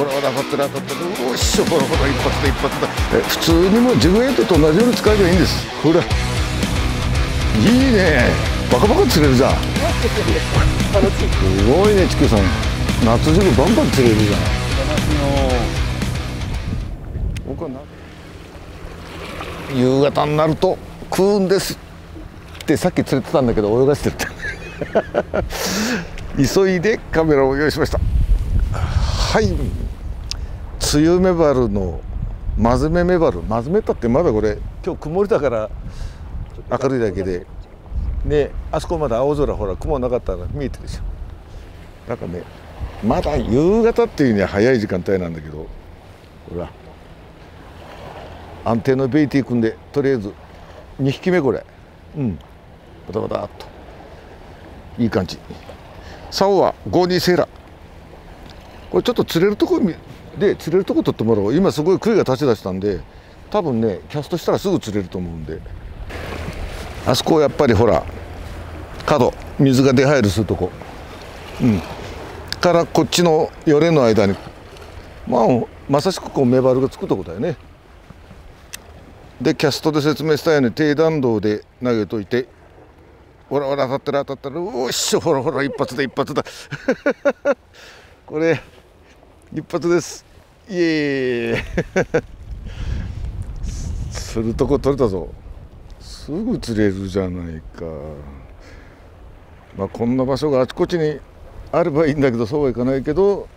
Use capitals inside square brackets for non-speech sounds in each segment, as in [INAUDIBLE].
ほらほら当たってる当たって。るおっしょほらほら一発で一発だ。普通にもうジグエイトと同じように使えばいいんです。ほら。いいね。バカバカ釣れるじゃんすごいねチキューさん。夏ジグバンバン釣れるじゃん。僕は夕方になると食うんです。ってさっき釣れてたんだけど泳がしてるって急いでカメラを用意しました。はい。梅雨メバルのマズメメバルマズメったってまだこれ今日曇りだから明るいだけで。ねあそこまだ青空ほら雲なかったら見えてるでしょ。だからねまだ夕方っていうには早い時間帯なんだけどほら。安定のベイティ組んでとりあえず2匹目これ。うん。バタバタっと。いい感じ。竿は52セーラこれちょっと釣れるとこで釣れるとこ取ってもらおう。今すごい杭が立ち出したんで多分ねキャストしたらすぐ釣れると思うんで。あそこやっぱりほら角水が出入るするとこ。うん。からこっちのよれの間にまあまさしくこうメバルがつくとこだよね。でキャストで説明したように低弾道で投げといてほらほら当たってる当たってる。おっしょほらほら一発だ一発だ。[LAUGHS] これ一発です。イエーイ。[LAUGHS] するとこ取れたぞ。すぐ釣れるじゃないか。まあこんな場所があちこちにあればいいんだけどそうはいかないけど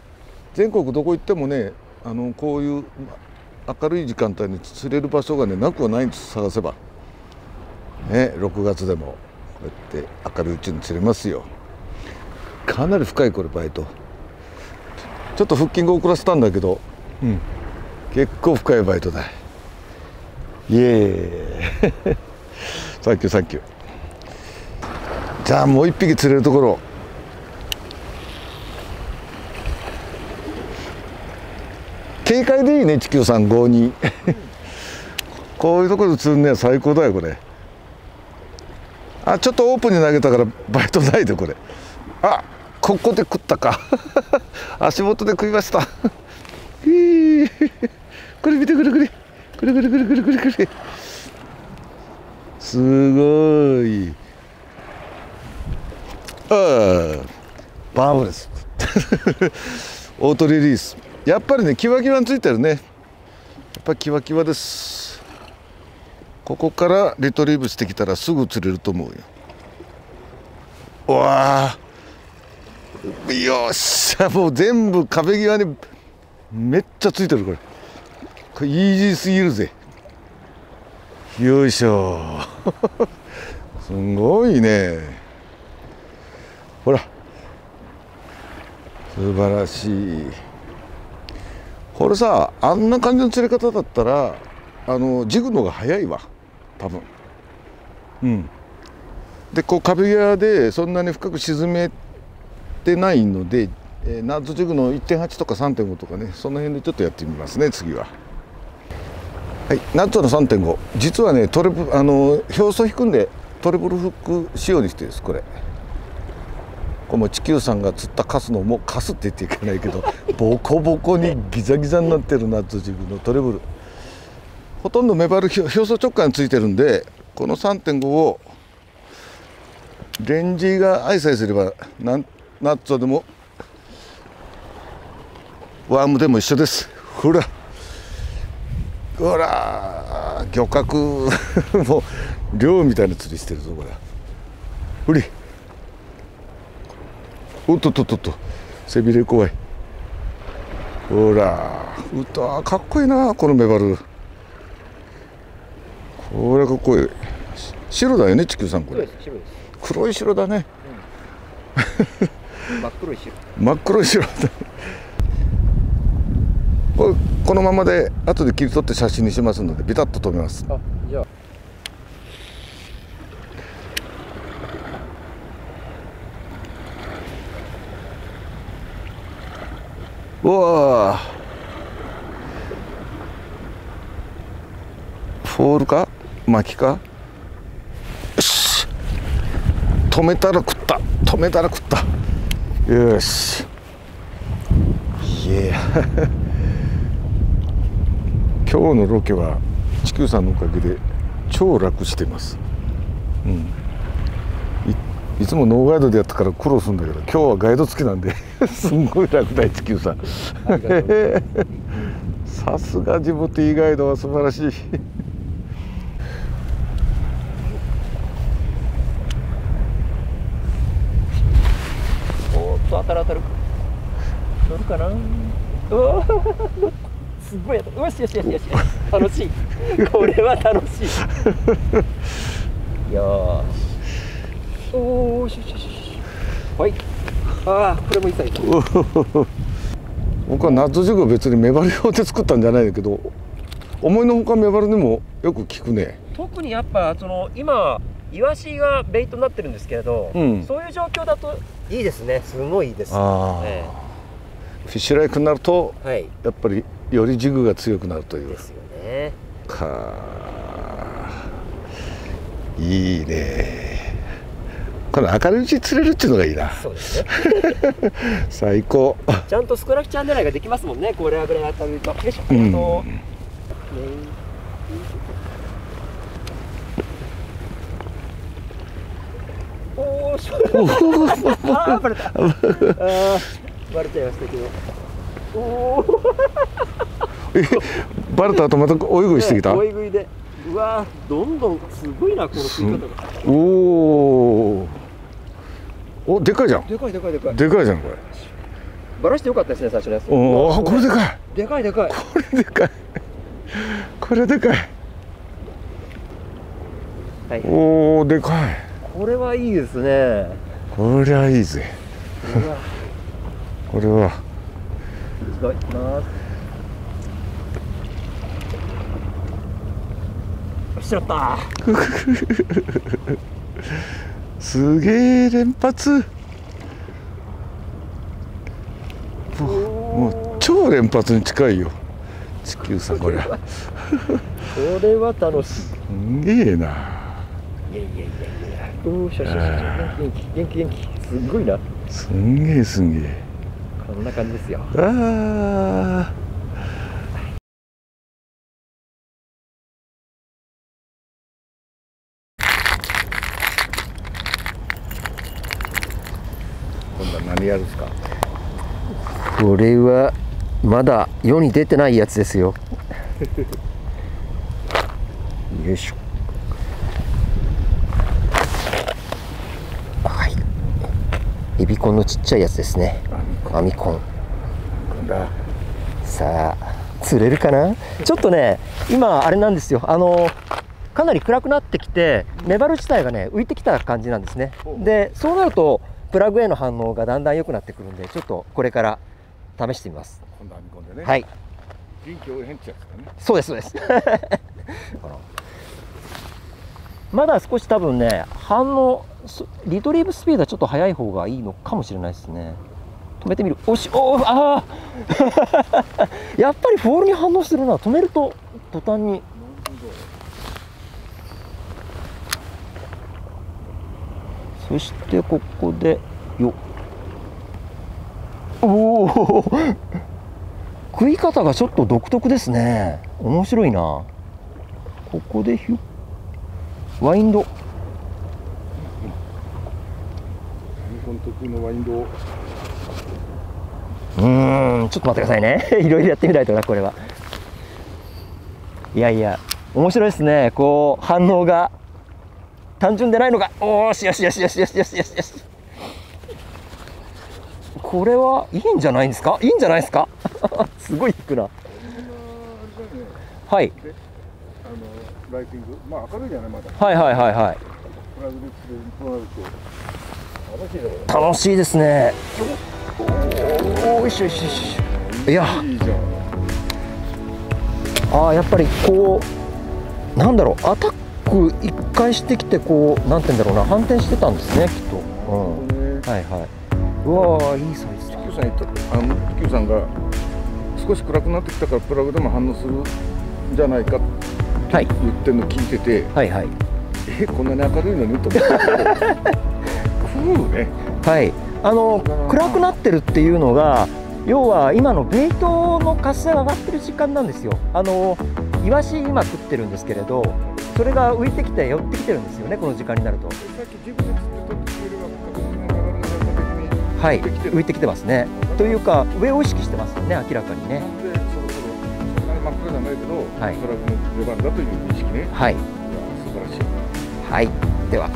全国どこ行ってもねあのこういう明るい時間帯に釣れる場所がねなくはないんです探せば。ね6月でもこうやって明るいうちに釣れますよ。かなり深いこれバイト。ちょっとフッキング遅らせたんだけど、うん、結構深いバイトだ。イエーイサンキューサンキュー。じゃあもう一匹釣れるところ。警戒でいいね地球さん52 [LAUGHS] こういうところで釣るには最高だよこれ。あちょっとオープンに投げたからバイトないでこれ。あここで食ったか。[LAUGHS] 足元で食いました。[LAUGHS] これ見てくれくれ。くれくれくれくれくれくれ。すごい。ああバブレス [LAUGHS] オートリリース。やっぱりねキワキワについてるね。やっぱキワキワです。ここからリトリーブしてきたらすぐ釣れると思うよ。わあよっしゃもう全部壁際にめっちゃついてるこれ。これイージーすぎるぜ。よいしょ。[LAUGHS] すごいね。ほら。素晴らしい。これさあんな感じの釣り方だったらあのジグのが早いわ。多分。うん。でこう壁際でそんなに深く沈めてないので、えー、ナットジグの1.8とか3.5とかねその辺でちょっとやってみますね次は。はい、ナットの3.5実はねトレブあの表層引くんでトレブルフック仕様にしてですこれ。この地球さんが釣ったカスのもうカスって言っていけないけど [LAUGHS] ボコボコにギザギザになってるナットジグのトレブル。ほとんどメバル表層直下についてるんでこの3.5をレンジが愛さえすればなんナッツでもワームでも一緒です。ほら。ほら。漁獲 [LAUGHS] もう漁みたいな釣りしてるぞこれほり。おっとっとっとっと。背びれ怖い。ほら。うたかっこいいなこのメバル。これかっこいい。白だよね地球さんこれ。黒い白だね、うん、[LAUGHS] 黒い白。真っ黒い白だ。[LAUGHS] これこのままで後で切り取って写真にしますのでビタッと止めます。あじゃあ。うわフォールか？巻きか？よし。止めたら食った。止めたら食ったよし。いや [LAUGHS] 今日のロケは地球さんのおかげで超楽してます、うん、いいつもノーガイドでやったから苦労するんだけど今日はガイド付きなんで [LAUGHS] すんごい楽だい地球さん。[LAUGHS] さすがジブティガイドは素晴らしいおーっと当たる当たる乗るかな [LAUGHS] すごいやった。よしよしよしよし。楽しい。[LAUGHS] これは楽しい。よーし。おーしよしよしはい。ああこれもいいサイズ。僕はナットジグは別にメバル用で作ったんじゃないんだけど思いのほかメバルでもよく効くね。特にやっぱその今イワシがベイトになってるんですけれど、うん。そういう状況だといいですね。すごいいいですああ、えフィッシュライクになるとえはい。やっぱりよりジグが強くなるという。ですよね。かいいね。この明るいうちに釣れるっていうのがいいな。そうですね。最高。ちゃんとスクラッチャー狙いができますもんねこれぐらい当たると。よいしょ。あうんおーしょ [LAUGHS] あーバレた。[LAUGHS] あーバレちゃいましたけど。おー。バレた後また追い食いしてきた、ね追い食いで。うわーどんどんすごいなこの食い方が。おおおでかいじゃん。でかいでかいでかい。でかいじゃんこれ。バラしてよかったですね最初のやつ。おおこれでかい。でかいでかい。これでかい。これでかい。はい。おおでかい。これはいいですね。こりゃいいぜこれは。すごいます。しろった。[LAUGHS] すげえ連発。もう超連発に近いよ。地球さんこれこれは楽しい。すんげえな。いやいやいやいや。おおしゃしゃしゃ。元気元気元気。すごいな。すんげえすんげえこんな感じですよ。ああ今度は何やるんですか？これはまだ世に出てないやつですよ。[LAUGHS] よいしょはいエビコンのちっちゃいやつですね。アミコン。だ。さあ釣れるかな？ちょっとね今あれなんですよ。あのかなり暗くなってきてメバル自体がね浮いてきた感じなんですね。でそうなるとプラグへの反応がだんだん良くなってくるんでちょっとこれから試してみます。今度は編み込んでね。はい。臨機応変ってやつだね。そうですそうです [LAUGHS] [LAUGHS] まだ少し多分ね反応リトリーブスピードはちょっと速い方がいいのかもしれないですね。止めてみる。おしおーああ [LAUGHS] やっぱりフォールに反応するな。止めると途端に。そしてここでよ。おお食い方がちょっと独特ですね。面白いな。ここでヒュッ。ワインド。うーんちょっと待ってくださいね。[LAUGHS] いろいろやってみないとなこれは。いやいや面白いですね。こう反応が。単純でないのが。おーしよしよしよしよしよしよし。よしこれはいいんじゃないんですか？いいんじゃないですか？[LAUGHS] すごい引くな。はい。あのライティング。まあ明るいじゃない？まだ。はいはいはいはい。楽しいですね。おおいしょよしよしいやあーやっぱりこうなんだろうアタック一回してきてこうなんて言うんだろうな反転してたんですねきっと、うん、ねはいはいうわーいいサイズだ Q さん言ったあの Q さんが少し暗くなってきたからプラグでも反応するんじゃないか言ってるの聞いてて、はいはい。えこんなに明るいの？にと思って。ね [LAUGHS] はい。あの暗くなってるっていうのが要は今のベイトの活性が上がってる時間なんですよ。あのイワシ今食ってるんですけれどそれが浮いてきて寄ってきてるんですよねこの時間になると。はい浮いてきてる浮いてきてますね。というか上を意識してますよね明らかにねないけど、はいトラックの出番だという認識ね。はいいや素晴らしい。はいでは